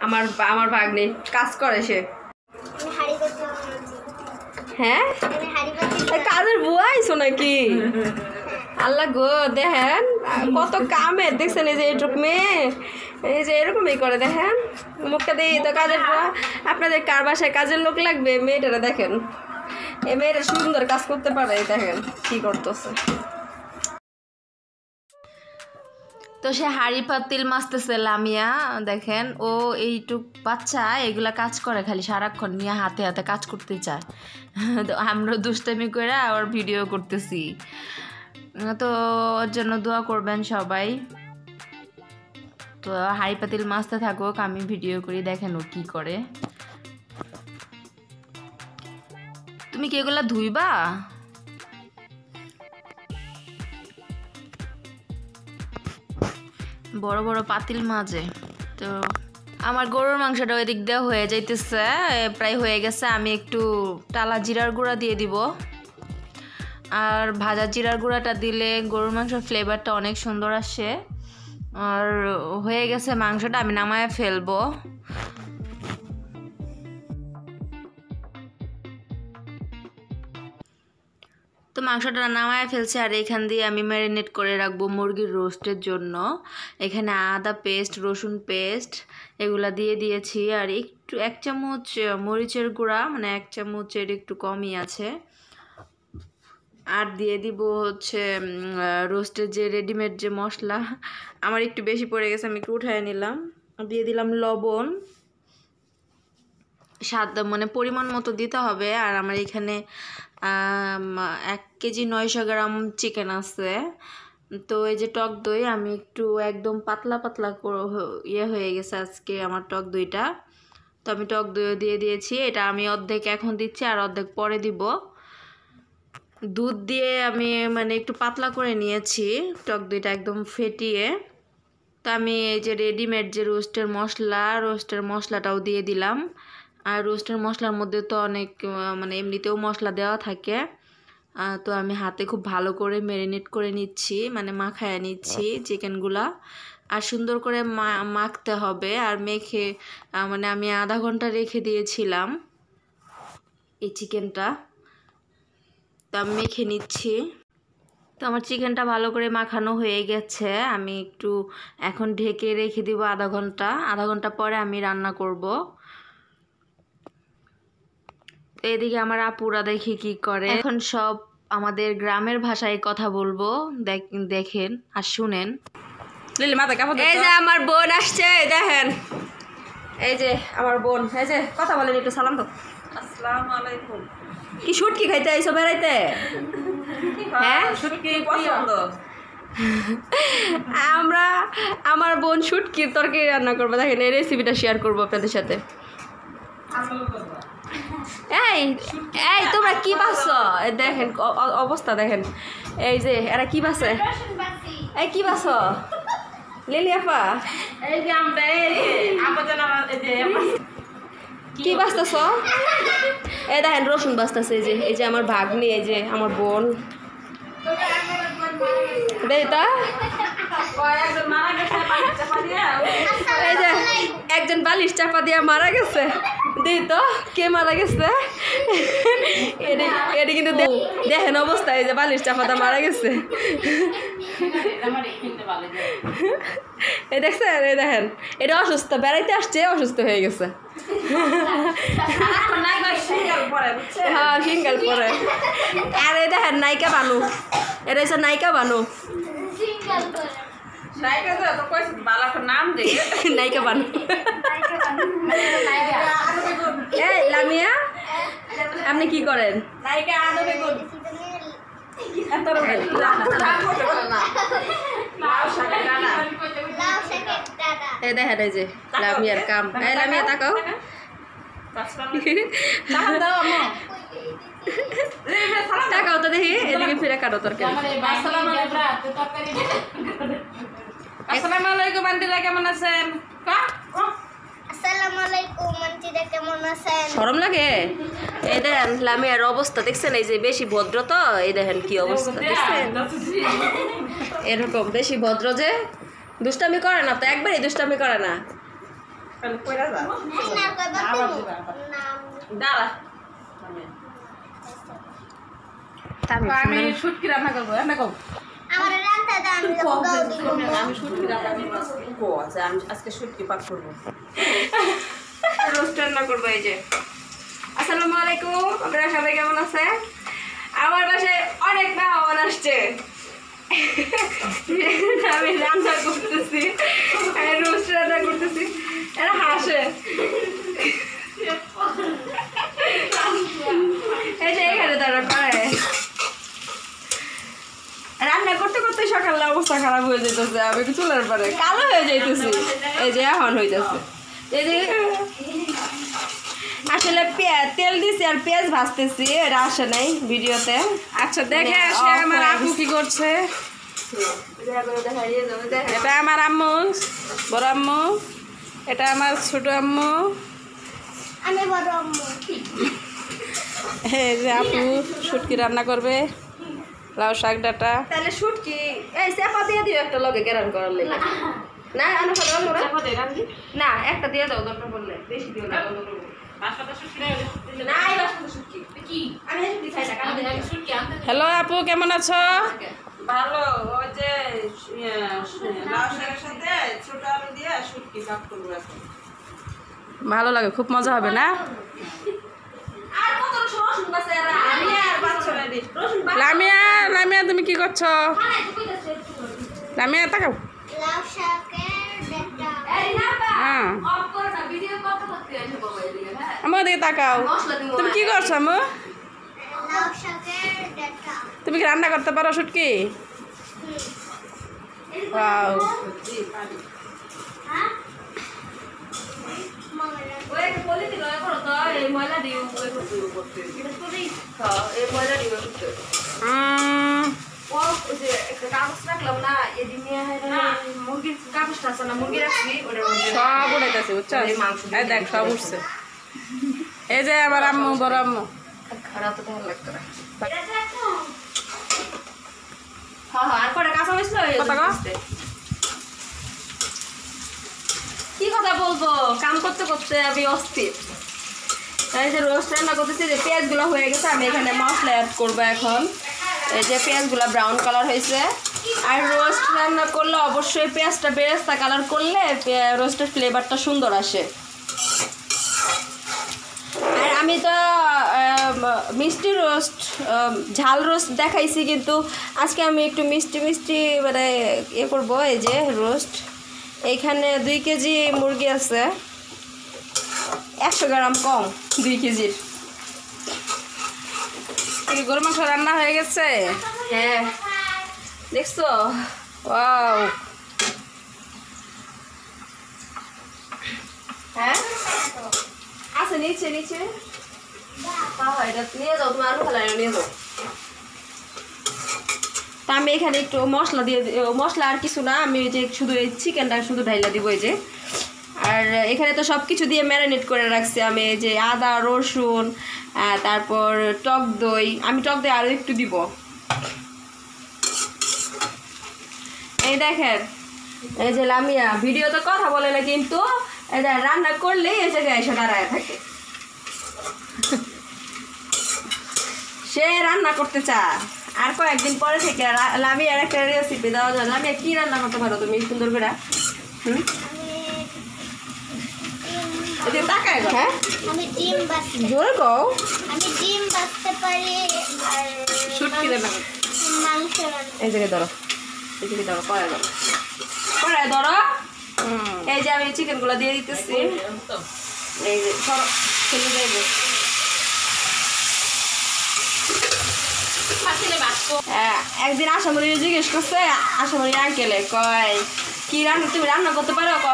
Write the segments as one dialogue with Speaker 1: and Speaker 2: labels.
Speaker 1: আমার আমার ভাগ্নে কাজ করে সে। হ্যাঁ? কাজের বুয়া আইছো নাকি? আল্লাহ গো দেখেন কত কামের দেখছেন এই যে এইটুক মেয়ে? এই যে এরকমই করে দেখেন। মুখটা দিয়ে তো কাজের বুয়া। আপনাদের কার বাসায় কাজের লোক লাগবে? মেয়েটারা দেখেন। এই মেয়েটা সুন্দর কাজ করতে পারে দেখেন কি করতেছে। তো সে হাড়ি পাতিল মাছতেছে লামিয়া, দেখেন, ও এইটুক বাচ্চা, এগুলা কাজ করে খালি সারাক্ষণ নিয়ে হাতে হাতে কাজ করতে চায়। তো আমরা দুষ্টামি করে আবার ভিডিও করতেছি। তো ওর জন্য দোয়া করবেন সবাই। তো হাড়ি পাতিল মাছতে থাকুক, আমি ভিডিও করি, দেখেন ও কী করে। তুমি কি এগুলা ধুইবা? বড় বড় পাতিল মাঝে তো আমার গরুর মাংসটা ওইদিক দিয়ে হয়ে যাইতেছে প্রায় হয়ে গেছে, আমি একটু টালা জিরার গুঁড়া দিয়ে দিব। আর ভাজা জিরার গুঁড়াটা দিলে গরুর মাংসের ফ্লেভারটা অনেক সুন্দর আসে। আর হয়ে গেছে মাংসটা, আমি নামায় ফেলব। তো মাংসটা নামায় ফেলছে, আর এখান দিয়ে আমি ম্যারিনেট করে রাখব মুরগির রোস্টের জন্য। এখানে আদা পেস্ট, রসুন পেস্ট এগুলা দিয়ে দিয়েছি, আর একটু, এক চামচ মরিচের গুঁড়া মানে এক চামচের একটু কমই আছে। আর দিয়ে দিব হচ্ছে রোস্টের যে রেডিমেড যে মশলা, আমার একটু বেশি পড়ে গেছে, আমি একটু উঠায় নিলাম। দিয়ে দিলাম লবণ। স্বাদ মানে পরিমাণ মতো দিতে হবে। আর আমার এখানে এক কেজি নয়শো গ্রাম চিকেন আছে। তো এই যে টক দই, আমি একটু একদম পাতলা পাতলা ইয়ে হয়ে গেছে আজকে আমার টক দইটা। তো আমি টক দইও দিয়ে দিয়েছি। এটা আমি অর্ধেক এখন দিচ্ছি আর অর্ধেক পরে দিব। দুধ দিয়ে আমি মানে একটু পাতলা করে নিয়েছি টক দইটা একদম ফেটিয়ে। তো আমি এই যে রেডিমেড যে রোস্টের মশলা রোস্টের মশলাটাও দিয়ে দিলাম। আর রোস্টের মশলার মধ্যে তো অনেক মানে এমনিতেও মশলা দেওয়া থাকে। তো আমি হাতে খুব ভালো করে ম্যারিনেট করে নিচ্ছি মানে মাখায় নিচ্ছি চিকেনগুলা। আর সুন্দর করে মা- মাখতে হবে আর মেখে মানে আমি আধা ঘণ্টা রেখে দিয়েছিলাম এই চিকেনটা। তো আমি মেখে নিচ্ছি। তো আমার চিকেনটা ভালো করে মাখানো হয়ে গেছে। আমি একটু এখন ঢেকে রেখে দিব আধা ঘণ্টা। আধা ঘণ্টা পরে আমি রান্না করব। এদিকে আমার আপুরা দেখি কি করে। এখন সব আমাদের গ্রামের ভাষায় কথা বলব। দেখ- দেখেন আর শুনেন। এই যে আমার বোন আসছে দেখেন। এই যে আমার বোন এই যে কথা বলেন একটু সালাম তো।
Speaker 2: আসসালামু আলাইকুম।
Speaker 1: কি শুট কি খাইতে আইসো বেড়াইতে? হ্যাঁ?
Speaker 2: শুটকি পছন্দ।
Speaker 1: আমরা আমার বোন শুটকির তরকারি রান্না করব। দেখেন এই রেসিপিটা শেয়ার করব আপনাদের সাথে। এই এই তোমরা কি পাচ্ছ দেখেন অবস্থা দেখেন। এই যে এরা কি পাচ্ছে এই কি পাচ্ছ লিলি আপা? কি বাঁচতেছ এই দেখেন রসুন বাঁচতেছে এই যে এই যে আমার ভাগ্নি এই যে আমার বোন। দেই তা
Speaker 2: একজন মারা গেছে পানি চাপা দিয়া।
Speaker 1: এই যে একজন বালিশ চাপা দিয়ে মারা গেছে। দিই তো কে মারা গেছে? এটি কিন্তু দে- দেখেন অবস্থা এই যে বালিশ চাপা দিয়ে মারা গেছে। এই দেখছেন এই দেখেন এটা অসুস্থ বেড়াইতে আসছে অসুস্থ হয়ে গেছে। হ্যাঁ সিঙ্গেল পরে। আর এই দেখেন নায়িকা বানু। এটা হচ্ছে নায়িকা বানু।
Speaker 2: নাইকা
Speaker 1: নায়িকা বানু। এই লামিয়া আপনি কি করেন? এই যে লামিয়ার কাম। এই লামিয়া তাকাও। তো দেখি এদিকে ফিরে কাটো তরকারি।
Speaker 2: আসসালামু আলাইকুম আন্টিরা কেমন আছেন?
Speaker 3: আসসালামু আলাইকুম আন্টিরা কেমন আছেন?
Speaker 1: সরম লাগে? এই দেখেন লামিয়ার অবস্থা দেখছেন? এই যে বেশি ভদ্র তো এই দেখেন কি অবস্থা দেখছেন? এরকম বেশি ভদ্র যে দুষ্টামি করে না তো একবারই দুষ্টামি করে না।
Speaker 2: দাঁড়া। আমি শুটকি রান্না করব রান্না করব।
Speaker 3: আমার রান্না দাও আমি দাও দিব
Speaker 2: আমি শুটকি রান্না করব আচ্ছা আমি আজকে শুটকি পাক করব।
Speaker 1: রোস্ট রান্না করব এই যে। আসসালামু আলাইকুম আপনারা সবাই কেমন আছে আমার বাসায় অনেক মেহমান আসছে। আমি রান্না করতেছি। রোস্ট রান্না করতেছি। এরা হাসে। এই যে এখানে তারা করে রান্না করতে করতে সকালে অবস্থা খারাপ হয়ে যেতেছে আমি একটু চুলার পরে কালো হয়ে যাইতেছি। এই যে এখন হয়ে যাচ্ছে এই যে আসলে পেঁয়াজ তেল দিছি আর পেঁয়াজ ভাজতেছি এটা আসে নাই ভিডিওতে।
Speaker 2: আচ্ছা দেখে আসে আমার আপু কি করছে। এটা আমার আম্মু বড় আম্মু এটা আমার ছোট আম্মু।
Speaker 3: আমি বড় আম্মু।
Speaker 2: এই যে আপু শুটকি রান্না করবে। লাউ শাক ডাটা।
Speaker 1: তাহলে শুট কি? এই চেপা দিয়ে দিও একটা লগে গেরান করার লেগে। না আনো খাবে আমরা না? একটা দিয়ে দাও দরকার পড়লে। বেশি দিও না
Speaker 2: হ্যালো আপু কেমন আছো?
Speaker 4: ভালো ওই যে ইয়ে, লাউ শাকের সাথে ছোট আলু দিয়ে শুটকি পাক করব
Speaker 2: ভালো লাগে খুব মজা হবে না
Speaker 1: আর কত রসুন আছে আর আমি আর বাচ্চা রেডি রসুন বাটা
Speaker 2: লামিয়া লামিয়া তুমি কি করছ? লামিয়া তাকাও। হ্যাঁ। আমার দিকে তাকাও। তুমি কি করছ আমু তুমি কি রান্না করতে পারো শুটকি? ওয়াও।
Speaker 3: হ্যাঁ?
Speaker 2: সব উড়াইতেছে বুঝছ
Speaker 1: এই
Speaker 2: দেখ সব উঠছে এই যে আমার আম্মু বড় আম্মু
Speaker 1: খারাপ তো ভালো লাগতো না হ্যাঁ হ্যাঁ আর পরে কাঁচা মিশলো
Speaker 2: কথা
Speaker 1: বলব? কাম করতে করতে আমি অস্থির। এই যে রোস্ট রান্না করতেছি, যে পেঁয়াজগুলো হয়ে গেছে, আমি এখানে মশলা অ্যাড করব এখন। এই যে পেঁয়াজগুলো ব্রাউন কালার হয়েছে। আর রোস্ট রান্না করলে অবশ্যই পেঁয়াজটা বেরেস্তা কালার করলে রোস্টের ফ্লেভারটা সুন্দর আসে। আর আমি তো মিষ্টি রোস্ট ঝাল রোস্ট দেখাইছি, কিন্তু আজকে আমি একটু মিষ্টি মিষ্টি মানে ইয়ে করব, এই যে রোস্ট এইখানে দুই কেজি মুরগি আছে। একশো গ্রাম কম, দুই কেজির।
Speaker 2: গরু মাংস রান্না হয়ে গেছে?
Speaker 1: হ্যাঁ। দেখছ?
Speaker 2: ওয়াও।
Speaker 1: হ্যাঁ? আছে, নিচে নিচে। নিয়ে যাও তুমি আলু খালাই নিয়ে যাও। তা আমি এখানে একটু মশলা দিয়ে মশলা আর কিছু না, আমি যে শুধু এই চিকেনটা শুধু ঢাইলা দিব এই যে। আর এখানে তো সব কিছু দিয়ে ম্যারিনেট করে রাখছি আমি যে আদা, রসুন তারপর টক দই, আমি টক দই আরও একটু দিব। এই দেখেন, এই যে লামিয়া ভিডিওতে কথা বলে না কিন্তু যে রান্না করলেই এই জায়গায় এসে দাঁড়ায় থাকে। সে রান্না করতে চায়। আর কয়েকদিন পরে থেকে লামিয়ার একটা রেসিপি দেওয়া যায়। লামিয়া কি রান্না করতে পারো তুমি সুন্দর করে? হুম? তাকায় হ্যাঁ?
Speaker 3: আমি ডিম বাছতে
Speaker 1: জোরে কও।
Speaker 3: আমি ডিম বাছতে পারি আর
Speaker 2: শুটকি রান্না
Speaker 3: মাংস
Speaker 1: এই জায়গায় ধরো। এই জায়গায় ধরো কড়াই ধরো। কড়াই ধরো। এই যে আমি চিকেন চিকেনগুলো দিয়ে দিতেছি। এই যে সরো ফেলে দেবো হ্যাঁ, একদিন আসামরি জিজ্ঞেস করছে আসামরি আঙ্কেলে কয় কি রান্না তুমি রান্না করতে পারো? ক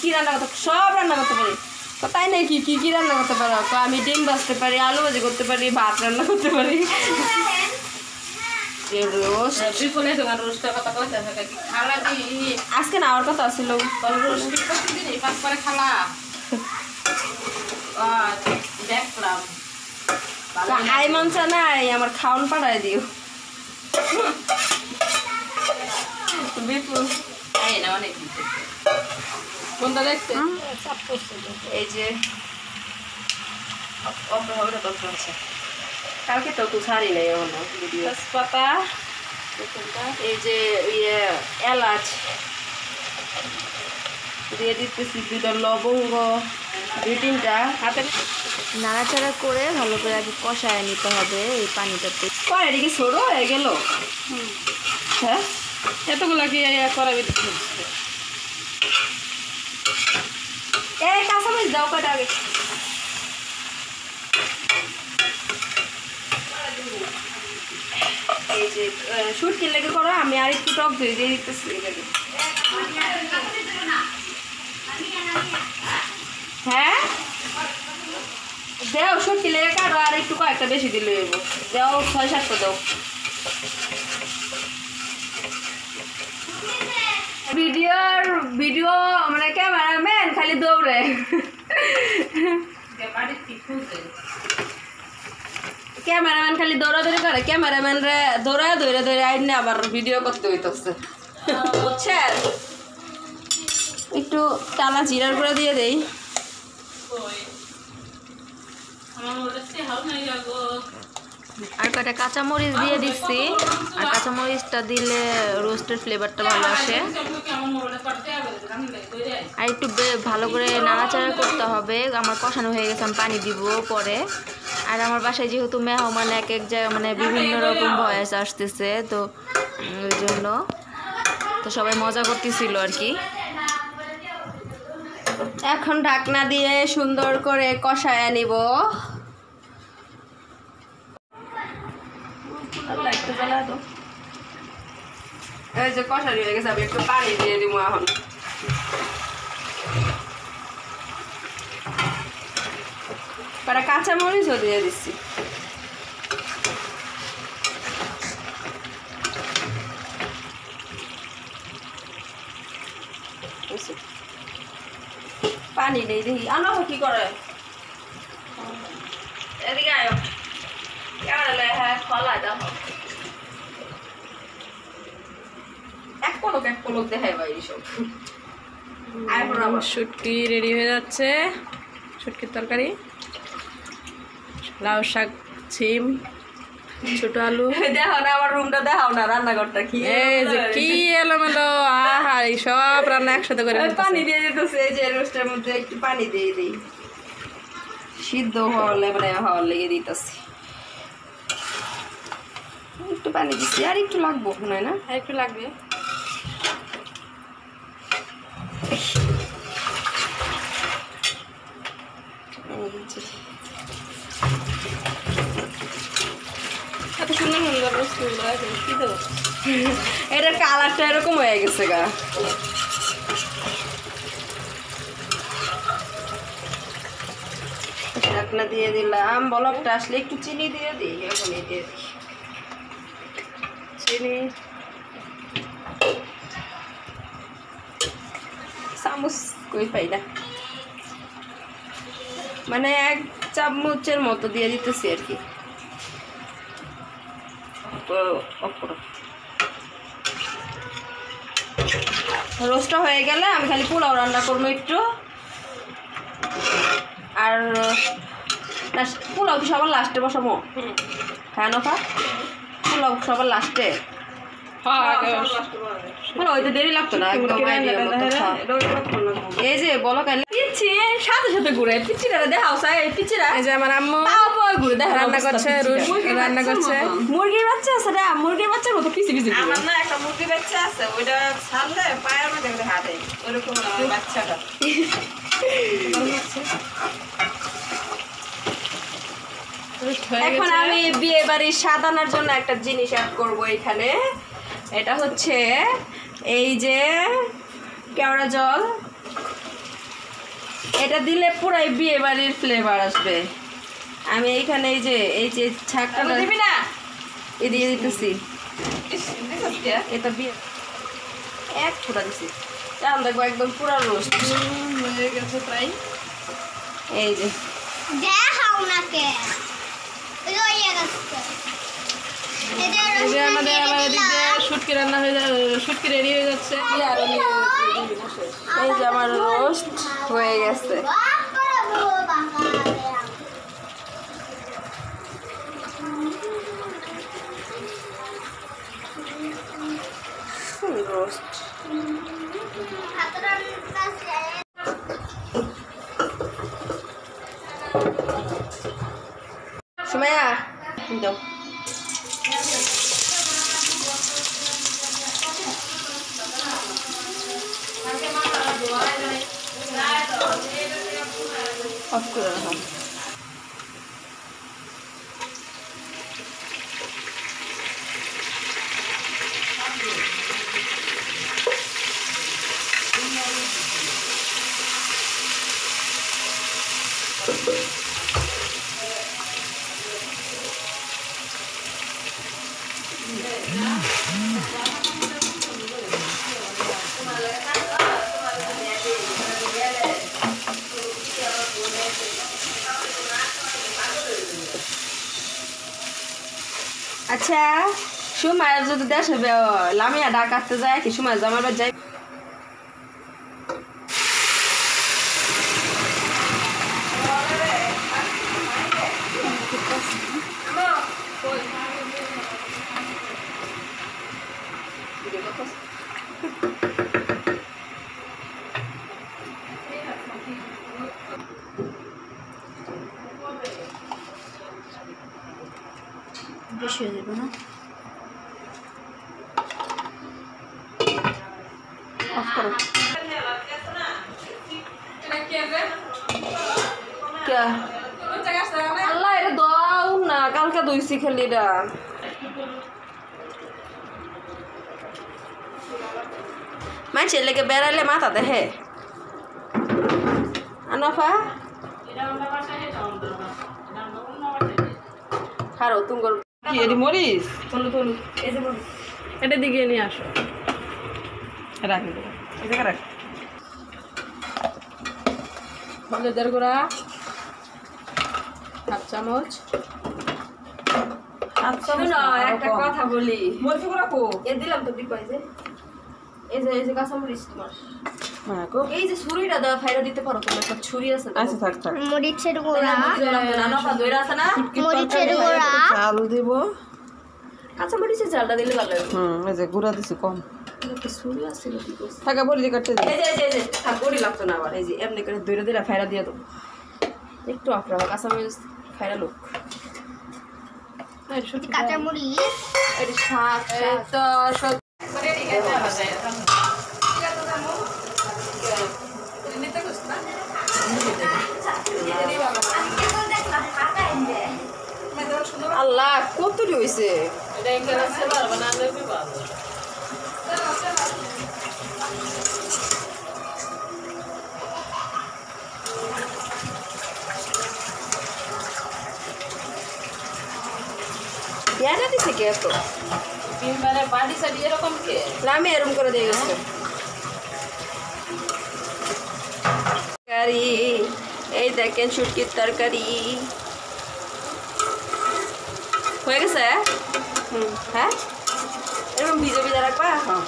Speaker 1: কি রান্না করতে সব রান্না করতে পারি। তো তাই নাকি? কি কি রান্না করতে পারো? ক আমি ডিম ভাজতে পারি আলু ভাজি করতে পারি ভাত রান্না করতে পারি। আজকে না আমার কথা ছিল।
Speaker 2: তোর রোস্ট প্রতিদিন এই পাস করে খালা আহ, দেখলাম
Speaker 1: আই মনসা নাই আমার খাওন পাঠায় দিও। বিপুল
Speaker 2: এই না অনেক কোনটা দেখতে?
Speaker 1: এই যে অপরাহটা কত আছে কালকে তো তো ছাড়ি নেই এখনও ভিডিও
Speaker 2: তেজপাতা
Speaker 1: এই যে ইয়ে এলাচ। দিয়ে দিতেছি দুটো লবঙ্গ। দুই তিনটা।
Speaker 2: হাতে
Speaker 1: নাড়াচাড়া করে ভালো করে আগে কষায় নিতে হবে এই পানিটাতে।
Speaker 2: কয় এদিকে ছোড়ো হয়ে গেল।
Speaker 1: হ্যাঁ?
Speaker 2: এতগুলা কি করাবি
Speaker 1: এই কাঁচামরিচ দাও আগে? এই যে শুটকি লেগে করো? আমি আর একটু টক দই দিয়ে দিতেছি। হ্যাঁ? দেও শুটকি লেগে কাটো আর একটু কয়েকটা বেশি দিলে দেও ছয় সাতটা দাও। ভিডিওর ভিডিও মানে ক্যামেরাম্যান খালি দৌড়ে। ক্যামেরাম্যান খালি দৌড়াদৌড়ি করে ক্যামেরাম্যান রে দৌড়া দৌড়ে দৌড়ে আইনে আবার ভিডিও করতে হইতেছে। বুঝছেন? একটু টানা জিরার করে দিয়ে দেই। আর কয়টা কাঁচামরিচ দিয়ে দিচ্ছি আর কাঁচামরিচটা দিলে রোস্টের ফ্লেভারটা ভালো আসে। আর একটু ভালো করে নাড়াচাড়া করতে হবে। আমার কষানো হয়ে গেছে আমি পানি দিব পরে। আর আমার বাসায় যেহেতু মেহমান এক এক জায়গায় মানে বিভিন্ন রকম ভয়েস আসতেছে তো ওই জন্য। তো সবাই মজা করতেছিল আর কি। এখন ঢাকনা দিয়ে সুন্দর করে কষায় নিব। এই যে গেছে একটু পানি দিয়ে দিব এখন দিয়ে দিচ্ছি পানি নেই, দেখি। আনো কি করে? এদিকে আয়। হ্যাঁ দেখো। এক পলক এক পলক ভাই
Speaker 2: শুটকি রেডি হয়ে যাচ্ছে। শুটকির তরকারি, লাউ শাক, ছিম। ছোট আলু।
Speaker 1: দেখো না আমার রুমটা দেখাও না রান্নাঘরটা কি
Speaker 2: এই যে কি এলোমেলো আহা এই সব রান্না একসাথে করে
Speaker 1: পানি দিয়ে দিতেছে এই যে রোস্টের মধ্যে একটু পানি দিয়ে দিই। সিদ্ধ হওয়ার মানে হওয়ার লেগে দিতেছি। একটু পানি দিচ্ছি আর একটু লাগবো হয় না?
Speaker 2: আর একটু লাগবে
Speaker 1: এই যে।
Speaker 2: এত সুন্দর সুন্দর রসগুলো আছে কি দেবো
Speaker 1: এটার কালারটা এরকম হয়ে গেছে গা। ঢাকনা দিয়ে দিলাম, বলকটা আসলে একটু চিনি দিয়ে দিই দিই। চিনি। চামচ কই পাই না। মানে এক চামচের মতো দিয়ে দিতেছি আর কি। রোস্টটা হয়ে গেলে আমি খালি পোলাও রান্না করব একটু আর পোলাও কি সবার লাস্টে বসাবো হ্যাঁ নফা পোলাও সবার লাস্টে
Speaker 2: হ্যাঁ
Speaker 1: পোলাও হইতে দেরি লাগতো না। এই যে বলো কালে পিচ্ছি সাথে সাথে ঘুরে পিচ্ছিরা দেখাও সাই এই
Speaker 2: এই যে আমার আম্মু
Speaker 1: পাও পাও ঘুরে দেখা
Speaker 2: রান্না করছে রান্না করছে।
Speaker 1: মুরগির বাচ্চা আছে না মুরগির বাচ্চার মতো পিছি পিছি
Speaker 4: আমার না একটা মুরগি বাচ্চা আছে ওইটা ছাড়লে পায়ের মধ্যে একটা হাতে ওরকম বাচ্চাটা।
Speaker 1: এখন আমি বিয়ে বাড়ির সাজানোর জন্য একটা জিনিস অ্যাড করব এখানে। এটা হচ্ছে এই যে কেওড়া জল। এটা দিলে পুরাই বিয়ে বাড়ির ফ্লেভার আসবে। আমি এইখানে এই যে এই যে ছাকটা
Speaker 4: দিবি না?
Speaker 1: এ দিয়ে দিতেছি? এটা বিয়ে এক ফোটা দিছি। এখন দেখব একদম পুরা রোস্ট
Speaker 2: হয়ে গেছে প্রায়।
Speaker 1: এই যে।
Speaker 3: দেখাও না কে। রয়ে গেছে। এই যে
Speaker 2: আমাদের আবার এদিক শুটকি রান্না হয়ে শুটকি রেডি হয়ে যাচ্ছে আর।
Speaker 1: এই যে আমার রোস্ট হয়ে গেছে। রোস্ট দাও অফ করে রাখো আচ্ছা সময় যদি দেশে লামিয়া ডাকাতে যায় কি? সময় জামার যাই। বেশি হয়ে যাবে না? অফ করো। আল্লাহ এটা দাও না কালকে দইছি খালি এটা। মা ছেলেকে বেড়াইলে মাথা দেখে আনাফা? খারো তুঙ্গর
Speaker 4: কি এটি মরিস
Speaker 1: তুলু তুলু এই যে বলু
Speaker 2: এটা দিকে নিয়ে আসো।
Speaker 4: রাখি দেবো। রাখ।
Speaker 2: হলুদের গুঁড়া হাফ চামচ।
Speaker 1: একটা কথা বলি।
Speaker 4: মরিচ রাখো
Speaker 1: এ দিলাম তো দিপাই যে এই যে এই যে কাঁচামরিচ তোমার।
Speaker 4: হ্যাঁ গো
Speaker 1: এই যে ছুরিটা দেওয়া ফাইরা দিতে পারো তোমার একটা ছুরি আছে
Speaker 4: আচ্ছা থাক থাক।
Speaker 3: মরিচের গুঁড়া।
Speaker 1: আছে না?
Speaker 3: মরিচের গুঁড়া।
Speaker 4: চাল দিব।
Speaker 1: কাঁচামরিচের চালটা দিলে ভালো হবে
Speaker 4: হুম এই যে গুঁড়া দিছি কম।
Speaker 1: একটা ছুরি আছে করছে?
Speaker 4: থাকা বড়ি কাটতে দিই
Speaker 1: এই যে এই যে থাক বড়ি লাগতো না আবার। এই যে এমনি করে দইটা দিলা ফাইরা দিয়ে দেবো। একটু আফরা ফাইরা লোক।
Speaker 3: কাঁচা মরিচ।
Speaker 1: এটা শাক
Speaker 2: তো সব
Speaker 1: আল্লাহ কত হয়েছে
Speaker 2: এটা এখানে আছে পারবে না নেবে পারবে
Speaker 1: পেয়ারা দিছে কে এত?
Speaker 2: তিনবারে বাড়ি সাড়ি এরকম কে?
Speaker 1: আমি এরম করে দিয়ে গেছে। তরকারি এই দেখেন শুটকির তরকারি। হয়ে গেছে হুম হ্যাঁ? এরকম ভিজে ভিজে রাখবা হ্যাঁ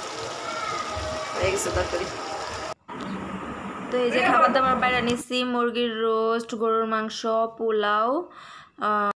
Speaker 1: হয়ে গেছে তরকারি। তো এই যে খাবার দাবার বাইরে নিচ্ছি মুরগির রোস্ট গরুর মাংস পোলাও আহ,